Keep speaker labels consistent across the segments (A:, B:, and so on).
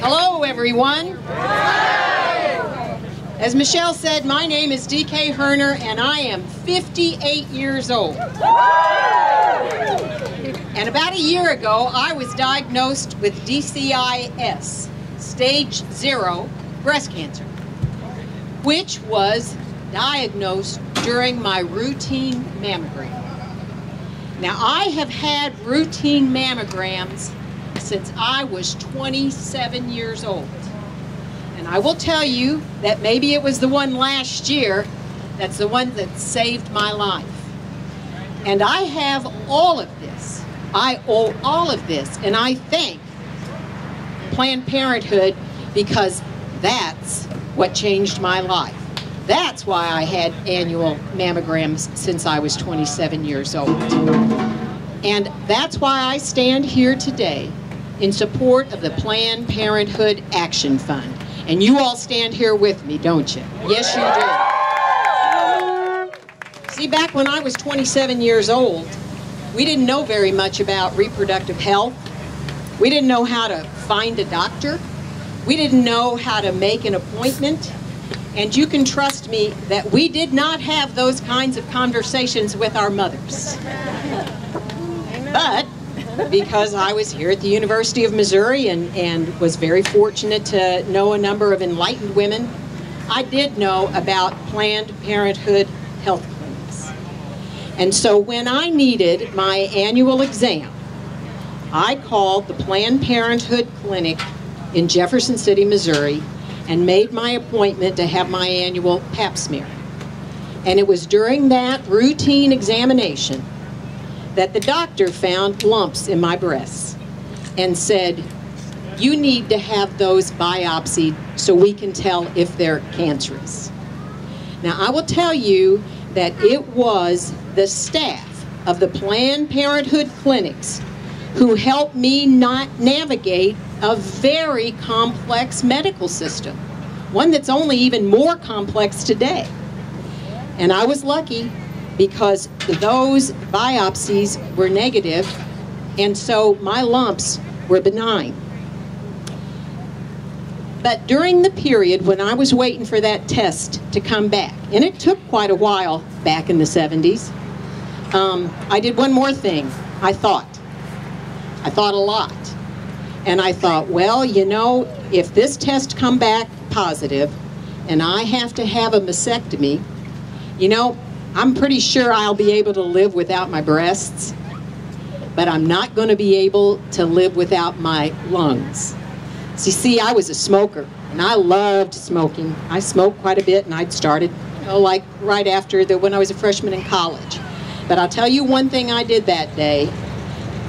A: Hello, everyone. As Michelle said, my name is DK Hirner, and I am 58 years old. And about a year ago, I was diagnosed with DCIS, stage zero breast cancer, which was diagnosed during my routine mammogram. Now, I have had routine mammograms since I was 27 years old. And I will tell you that maybe it was the one last year that's the one that saved my life. And I have all of this. I owe all of this. And I thank Planned Parenthood because that's what changed my life. That's why I had annual mammograms since I was 27 years old. And that's why I stand here today in support of the Planned Parenthood Action Fund. And you all stand here with me, don't you? Yes, you do. See, back when I was 27 years old, we didn't know very much about reproductive health. We didn't know how to find a doctor. We didn't know how to make an appointment. And you can trust me that we did not have those kinds of conversations with our mothers. But because I was here at the University of Missouri and, and was very fortunate to know a number of enlightened women, I did know about Planned Parenthood health clinics. And so when I needed my annual exam, I called the Planned Parenthood Clinic in Jefferson City, Missouri, and made my appointment to have my annual pap smear. And it was during that routine examination that the doctor found lumps in my breasts and said, you need to have those biopsied so we can tell if they're cancerous. Now, I will tell you that it was the staff of the Planned Parenthood clinics who helped me not navigate a very complex medical system, one that's only even more complex today. And I was lucky because those biopsies were negative, and so my lumps were benign. But during the period when I was waiting for that test to come back, and it took quite a while back in the 70s, um, I did one more thing. I thought. I thought a lot. And I thought, well, you know, if this test come back positive and I have to have a mastectomy, you know, I'm pretty sure I'll be able to live without my breasts, but I'm not going to be able to live without my lungs. So you see, I was a smoker, and I loved smoking. I smoked quite a bit, and I'd started, you know, like right after the when I was a freshman in college. But I'll tell you one thing I did that day.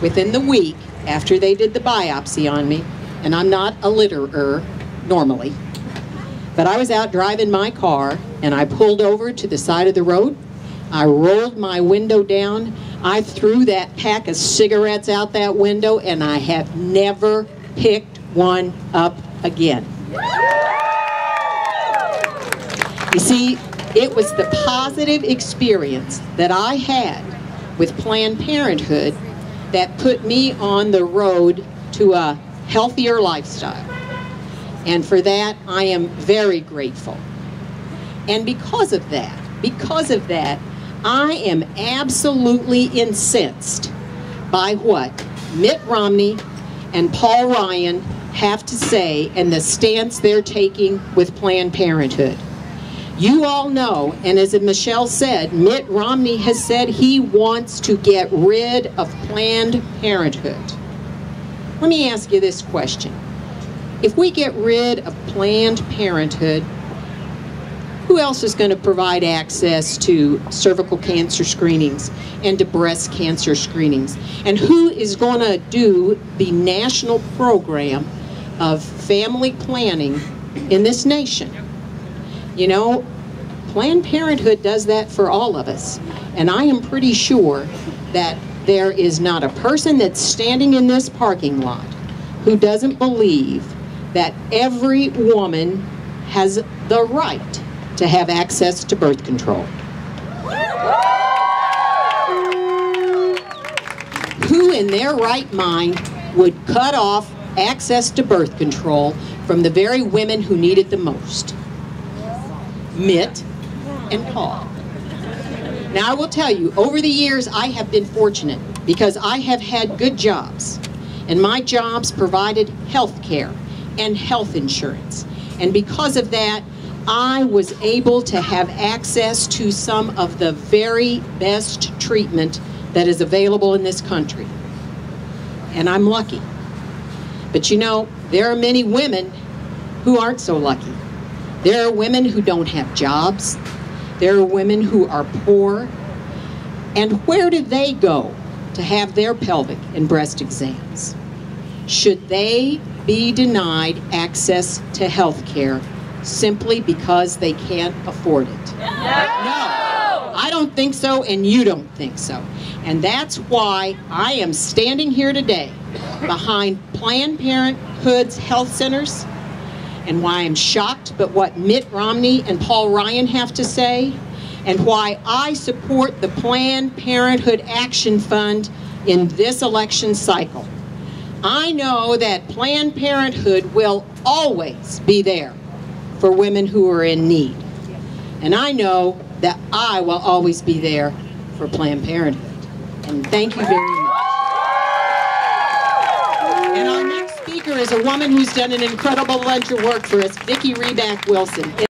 A: Within the week after they did the biopsy on me, and I'm not a litterer normally, but I was out driving my car, and I pulled over to the side of the road, I rolled my window down. I threw that pack of cigarettes out that window, and I have never picked one up again. You see, it was the positive experience that I had with Planned Parenthood that put me on the road to a healthier lifestyle. And for that, I am very grateful. And because of that, because of that, I am absolutely incensed by what Mitt Romney and Paul Ryan have to say and the stance they're taking with Planned Parenthood. You all know, and as Michelle said, Mitt Romney has said he wants to get rid of Planned Parenthood. Let me ask you this question. If we get rid of Planned Parenthood, who else is going to provide access to cervical cancer screenings and to breast cancer screenings? And who is going to do the national program of family planning in this nation? You know, Planned Parenthood does that for all of us. And I am pretty sure that there is not a person that's standing in this parking lot who doesn't believe that every woman has the right to have access to birth control. Who in their right mind would cut off access to birth control from the very women who need it the most Mitt and Paul. Now, I will tell you, over the years, I have been fortunate because I have had good jobs, and my jobs provided health care and health insurance. And because of that, I was able to have access to some of the very best treatment that is available in this country. And I'm lucky. But you know, there are many women who aren't so lucky. There are women who don't have jobs. There are women who are poor. And where do they go to have their pelvic and breast exams? Should they be denied access to health care simply because they can't afford it? No. no. I don't think so, and you don't think so. And that's why I am standing here today behind Planned Parenthood's health centers and why I'm shocked but what Mitt Romney and Paul Ryan have to say and why I support the Planned Parenthood Action Fund in this election cycle. I know that Planned Parenthood will always be there for women who are in need. And I know that I will always be there for Planned Parenthood. And thank you very much. And our next speaker is a woman who's done an incredible bunch of work for us, Vicki Riback Wilson.